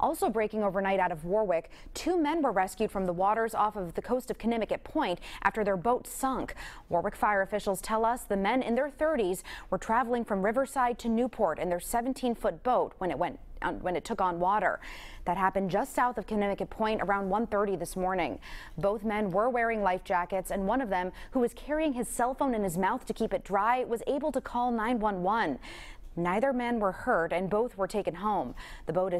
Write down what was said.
Also breaking overnight out of Warwick, two men were rescued from the waters off of the coast of Conimicut Point after their boat sunk. Warwick fire officials tell us the men in their 30s were traveling from Riverside to Newport in their 17 foot boat when it went when it took on water. That happened just south of Conimicut Point around 1.30 this morning. Both men were wearing life jackets and one of them, who was carrying his cell phone in his mouth to keep it dry, was able to call 911. Neither man were hurt and both were taken home. The boat is